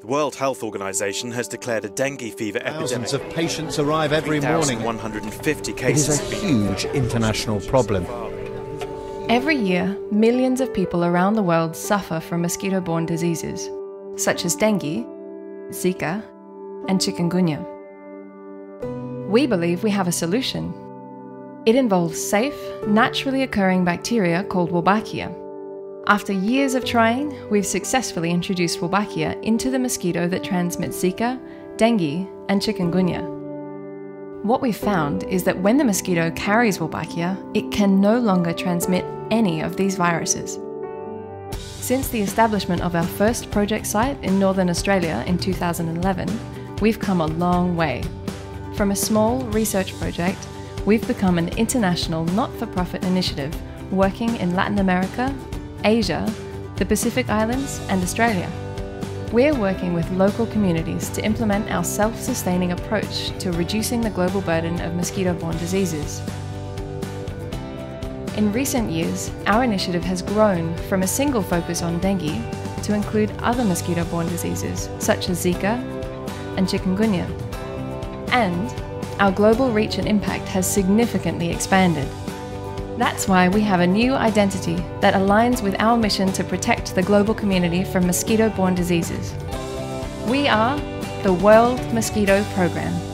The World Health Organization has declared a dengue fever epidemic. Thousands epidemic. of patients arrive every morning. 150 cases. is a huge international problem. Every year, millions of people around the world suffer from mosquito borne diseases, such as dengue, Zika, and chikungunya. We believe we have a solution. It involves safe, naturally occurring bacteria called Wolbachia. After years of trying, we've successfully introduced Wolbachia into the mosquito that transmits Zika, dengue, and chikungunya. What we've found is that when the mosquito carries Wolbachia, it can no longer transmit any of these viruses. Since the establishment of our first project site in Northern Australia in 2011, we've come a long way. From a small research project, we've become an international not for profit initiative working in Latin America, Asia, the Pacific Islands, and Australia. We're working with local communities to implement our self sustaining approach to reducing the global burden of mosquito borne diseases. In recent years, our initiative has grown from a single focus on dengue to include other mosquito borne diseases such as Zika and chikungunya. And our global reach and impact has significantly expanded. That's why we have a new identity that aligns with our mission to protect the global community from mosquito borne diseases. We are the World Mosquito Program.